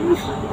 嗯。